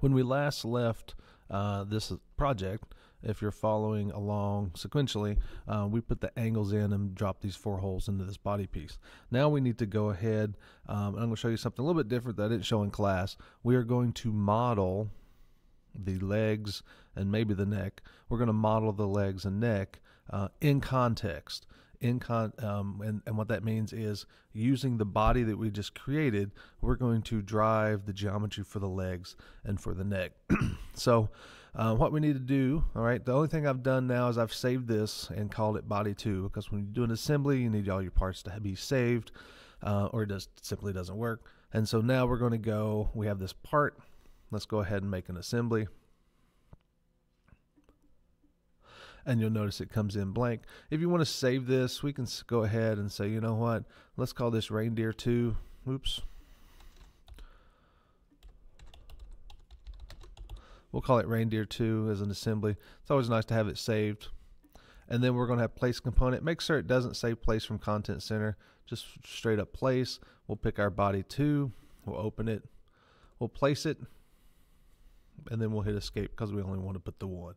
When we last left uh, this project, if you're following along sequentially, uh, we put the angles in and drop these four holes into this body piece. Now we need to go ahead, um, I'm going to show you something a little bit different that I didn't show in class. We are going to model the legs and maybe the neck. We're going to model the legs and neck uh, in context in con um, and, and what that means is using the body that we just created we're going to drive the geometry for the legs and for the neck. So uh, what we need to do all right the only thing I've done now is I've saved this and called it body 2 because when you do an assembly you need all your parts to be saved uh, or it just simply doesn't work. And so now we're going to go we have this part. Let's go ahead and make an assembly and you'll notice it comes in blank. If you want to save this, we can go ahead and say, you know what, let's call this reindeer 2. Oops. We'll call it reindeer 2 as an assembly. It's always nice to have it saved. And then we're going to have place component. Make sure it doesn't say place from content center. Just straight up place. We'll pick our body 2. We'll open it. We'll place it. And then we'll hit escape because we only want to put the one.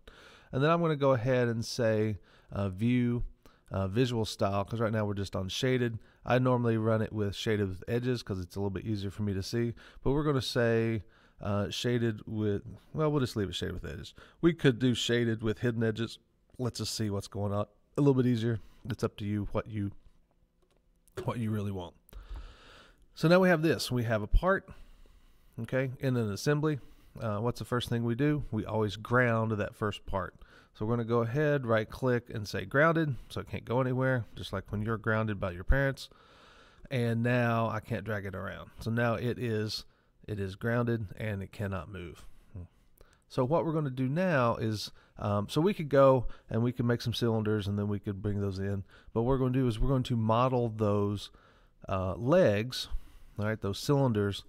And then I'm going to go ahead and say uh, view uh, visual style because right now we're just on shaded. I normally run it with shaded with edges because it's a little bit easier for me to see. But we're going to say uh, shaded with, well, we'll just leave it shaded with edges. We could do shaded with hidden edges. Let's just see what's going on. A little bit easier. It's up to you what you what you really want. So now we have this. We have a part, okay, in an assembly uh, what's the first thing we do? We always ground that first part. So we're going to go ahead, right click and say grounded so it can't go anywhere, just like when you're grounded by your parents. And now I can't drag it around. So now it is it is grounded and it cannot move. So what we're going to do now is, um, so we could go and we could make some cylinders and then we could bring those in. But what we're going to do is we're going to model those uh, legs, all right, those cylinders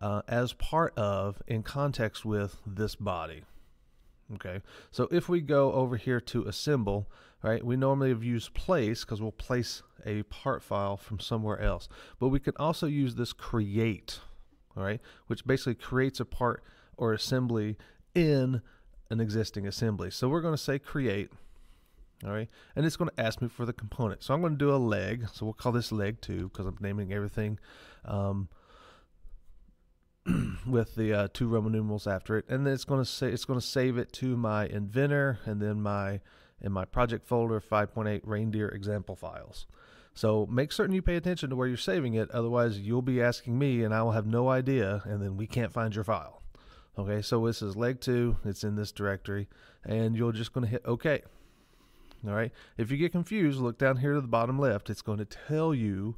uh, as part of, in context with this body. Okay, so if we go over here to assemble, right, we normally have used place because we'll place a part file from somewhere else. But we can also use this create, all right, which basically creates a part or assembly in an existing assembly. So we're going to say create, all right, and it's going to ask me for the component. So I'm going to do a leg, so we'll call this leg 2 because I'm naming everything um, with the uh, two Roman numerals after it, and then it's going to say it's going to save it to my inventor and then my in my project folder 5.8 reindeer example files. So make certain you pay attention to where you're saving it, otherwise you'll be asking me and I will have no idea, and then we can't find your file. Okay, so this is leg two, it's in this directory, and you're just going to hit OK. All right, if you get confused, look down here to the bottom left. It's going to tell you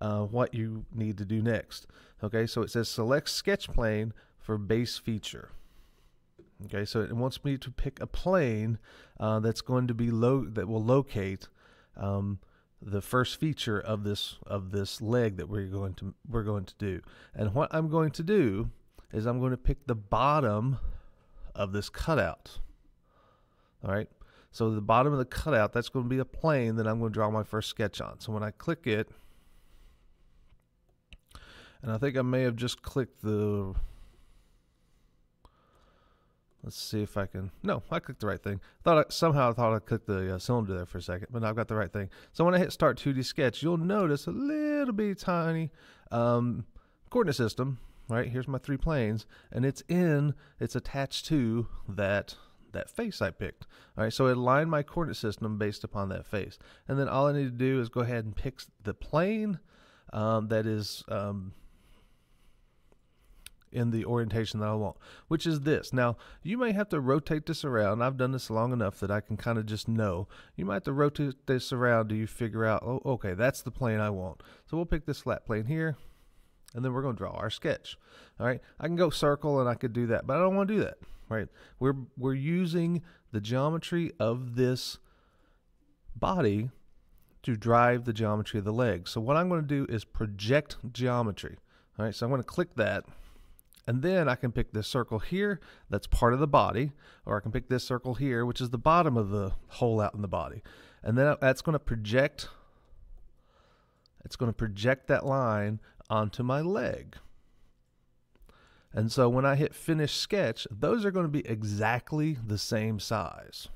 uh, what you need to do next. Okay, so it says select sketch plane for base feature. Okay, so it wants me to pick a plane uh, that's going to be low that will locate um, the first feature of this of this leg that we're going to we're going to do. And what I'm going to do is I'm going to pick the bottom of this cutout. All right. So the bottom of the cutout, that's going to be a plane that I'm going to draw my first sketch on. So when I click it, and I think I may have just clicked the Let's see if I can. No, I clicked the right thing. Thought I, somehow I thought I clicked the uh, cylinder there for a second, but I've got the right thing. So when I hit Start 2D Sketch, you'll notice a little bit tiny um, coordinate system. Right here's my three planes, and it's in. It's attached to that that face I picked. All right, so it aligned my coordinate system based upon that face, and then all I need to do is go ahead and pick the plane um, that is um, in the orientation that I want, which is this. Now, you may have to rotate this around. I've done this long enough that I can kind of just know. You might have to rotate this around Do you figure out, oh, okay, that's the plane I want. So we'll pick this flat plane here, and then we're going to draw our sketch. All right, I can go circle and I could do that, but I don't want to do that. Right, we're we're using the geometry of this body to drive the geometry of the leg. So what I'm going to do is project geometry. All right, so I'm going to click that and then I can pick this circle here, that's part of the body, or I can pick this circle here, which is the bottom of the hole out in the body. And then that's going to project, it's going to project that line onto my leg. And so when I hit finish sketch, those are going to be exactly the same size.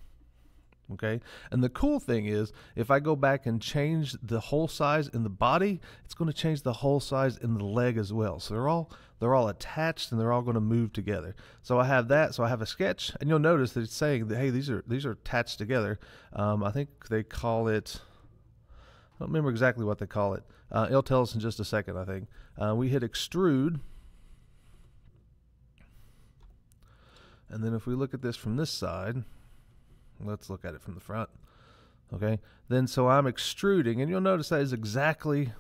Okay. And the cool thing is, if I go back and change the hole size in the body, it's going to change the hole size in the leg as well. So they're all they're all attached and they're all going to move together. So I have that. So I have a sketch, and you'll notice that it's saying that hey, these are these are attached together. Um, I think they call it. I don't remember exactly what they call it. Uh, it'll tell us in just a second. I think uh, we hit extrude. And then if we look at this from this side, let's look at it from the front. Okay. Then so I'm extruding, and you'll notice that is exactly,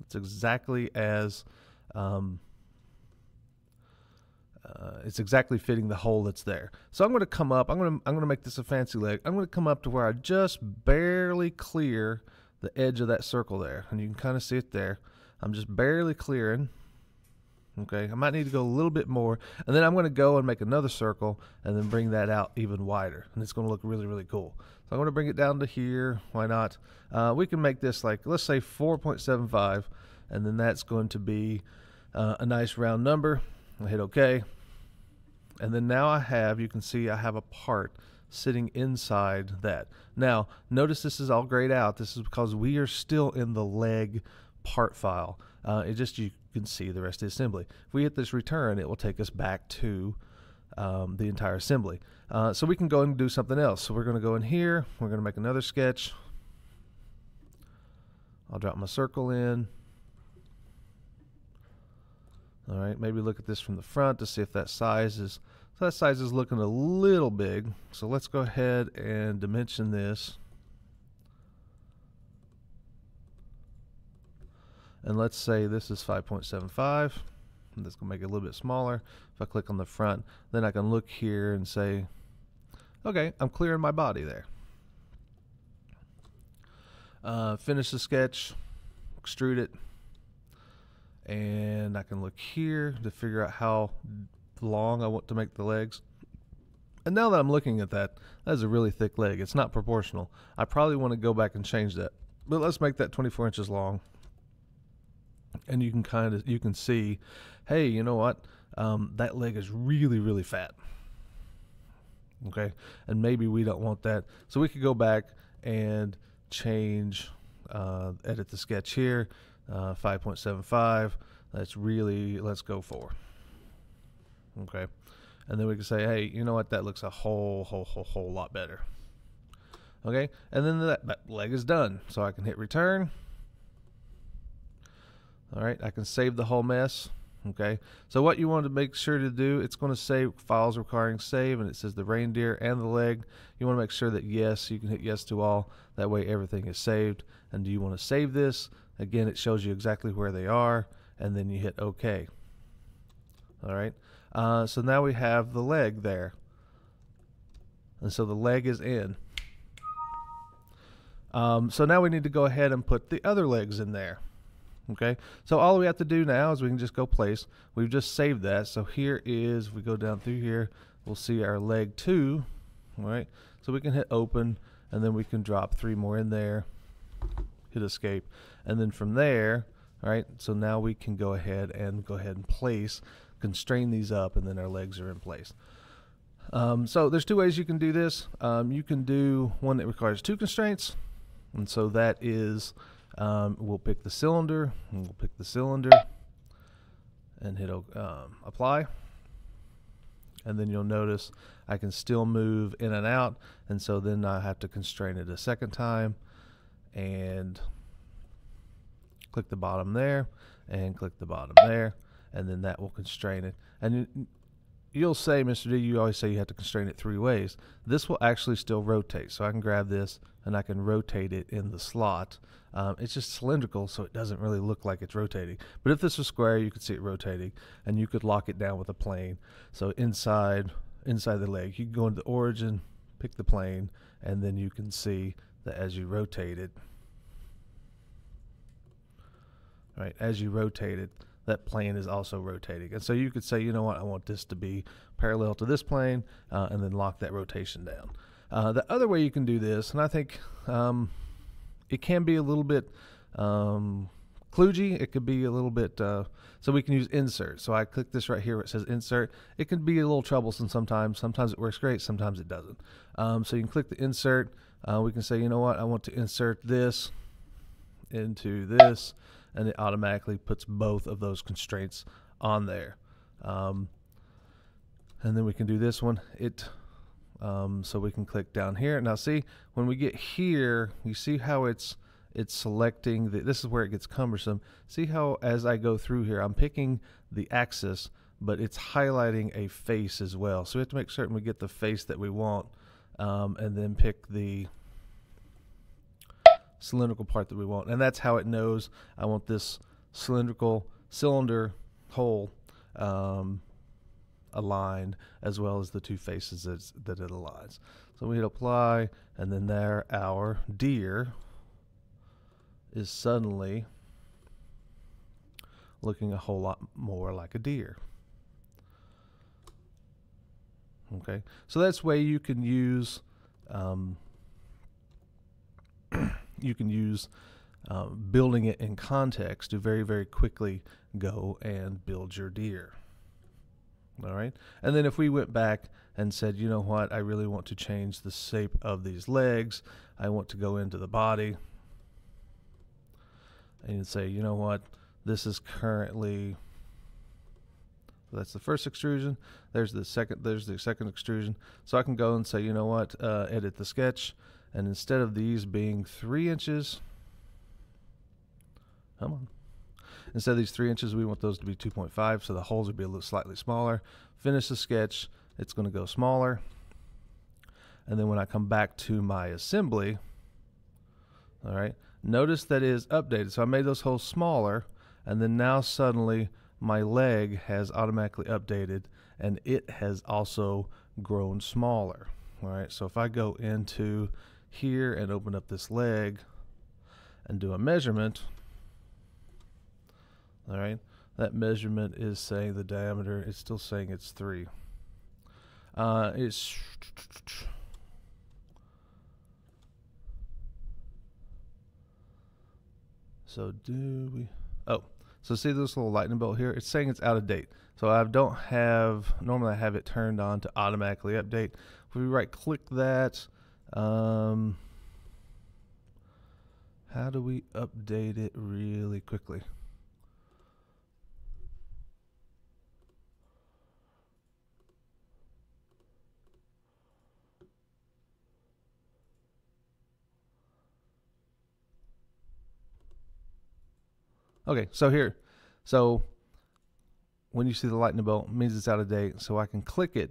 it's exactly as, um, uh, it's exactly fitting the hole that's there. So I'm going to come up. I'm going to I'm going to make this a fancy leg. I'm going to come up to where I just barely clear the edge of that circle there, and you can kind of see it there. I'm just barely clearing. Okay, I might need to go a little bit more, and then I'm going to go and make another circle, and then bring that out even wider, and it's going to look really, really cool. So I'm going to bring it down to here. Why not? Uh, we can make this like let's say 4.75, and then that's going to be uh, a nice round number. I hit OK, and then now I have. You can see I have a part sitting inside that. Now notice this is all grayed out. This is because we are still in the leg part file. Uh, it just you can see the rest of the assembly. If we hit this return, it will take us back to um, the entire assembly. Uh, so we can go and do something else. So we're going to go in here. We're going to make another sketch. I'll drop my circle in. All right, maybe look at this from the front to see if that size is so that size is looking a little big. So let's go ahead and dimension this. And let's say this is 5.75. And that's to make it a little bit smaller. If I click on the front, then I can look here and say, okay, I'm clearing my body there. Uh, finish the sketch, extrude it, and I can look here to figure out how long I want to make the legs. And now that I'm looking at that, that is a really thick leg. It's not proportional. I probably want to go back and change that. But let's make that 24 inches long and you can kind of you can see, hey, you know what? Um, that leg is really really fat. Okay, and maybe we don't want that, so we could go back and change, uh, edit the sketch here, uh, 5.75. That's really let's go for. Okay, and then we can say, hey, you know what? That looks a whole whole whole whole lot better. Okay, and then that leg is done, so I can hit return all right, I can save the whole mess. Okay, so what you want to make sure to do, it's going to say files requiring save, and it says the reindeer and the leg. You want to make sure that yes, you can hit yes to all. That way everything is saved. And do you want to save this? Again, it shows you exactly where they are, and then you hit OK. All right, uh, so now we have the leg there. And so the leg is in. Um, so now we need to go ahead and put the other legs in there. Okay, so all we have to do now is we can just go place. We've just saved that. So here is, we go down through here, we'll see our leg two. All right, so we can hit open and then we can drop three more in there, hit escape. And then from there, all right, so now we can go ahead and go ahead and place, constrain these up, and then our legs are in place. Um, so there's two ways you can do this. Um, you can do one that requires two constraints, and so that is um, we'll pick the cylinder, we'll pick the cylinder and hit um, apply. And then you'll notice I can still move in and out. And so then I have to constrain it a second time and click the bottom there and click the bottom there. And then that will constrain it. And you'll say, Mr. D, you always say you have to constrain it three ways. This will actually still rotate. So I can grab this and I can rotate it in the slot. Um, it's just cylindrical, so it doesn't really look like it's rotating. But if this was square, you could see it rotating, and you could lock it down with a plane. So inside, inside the leg, you can go into the origin, pick the plane, and then you can see that as you rotate it, right, as you rotate it, that plane is also rotating. And so you could say, you know what, I want this to be parallel to this plane, uh, and then lock that rotation down. Uh, the other way you can do this, and I think um, it can be a little bit um, kludgy. It could be a little bit, uh, so we can use insert. So I click this right here where it says insert. It can be a little troublesome sometimes. Sometimes it works great, sometimes it doesn't. Um, so you can click the insert. Uh, we can say, you know what, I want to insert this into this, and it automatically puts both of those constraints on there. Um, and then we can do this one. It um, so we can click down here. Now see, when we get here, you see how it's it's selecting the, this is where it gets cumbersome. See how as I go through here, I'm picking the axis, but it's highlighting a face as well. So we have to make certain we get the face that we want um, and then pick the cylindrical part that we want. And that's how it knows I want this cylindrical cylinder hole um, aligned as well as the two faces that, that it aligns. So we hit apply and then there our deer is suddenly looking a whole lot more like a deer. Okay, so that's way you can use um, you can use uh, building it in context to very very quickly go and build your deer. All right, and then if we went back and said, you know what, I really want to change the shape of these legs. I want to go into the body and you'd say, you know what, this is currently that's the first extrusion. There's the second. There's the second extrusion. So I can go and say, you know what, uh, edit the sketch, and instead of these being three inches, come on. Instead of these three inches, we want those to be 2.5, so the holes would be a little slightly smaller. Finish the sketch. It's going to go smaller. And then when I come back to my assembly, all right, Notice that it is updated. So I made those holes smaller, and then now suddenly my leg has automatically updated, and it has also grown smaller. All right, so if I go into here and open up this leg and do a measurement, all right, that measurement is saying the diameter, it's still saying it's three. Uh, it's So do we? Oh, so see this little lightning bolt here? It's saying it's out of date. So I don't have, normally I have it turned on to automatically update. If we right click that, um, how do we update it really quickly? Okay, so here, so when you see the lightning bolt, means it's out of date. So I can click it.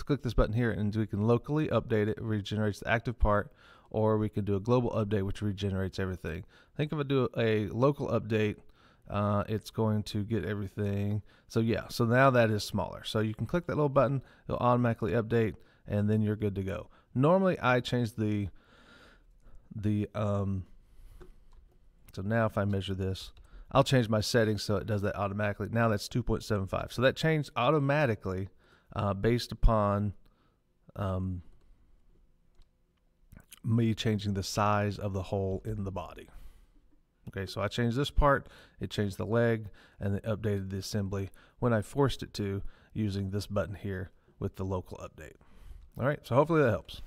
Let's click this button here, and we can locally update it. it regenerates the active part, or we can do a global update, which regenerates everything. I think if I do a local update, uh, it's going to get everything. So yeah, so now that is smaller. So you can click that little button, it'll automatically update, and then you're good to go. Normally, I change the the um, so now if I measure this, I'll change my settings so it does that automatically. Now that's 2.75. So that changed automatically uh, based upon um, me changing the size of the hole in the body. Okay, so I changed this part, it changed the leg, and it updated the assembly when I forced it to using this button here with the local update. All right, so hopefully that helps.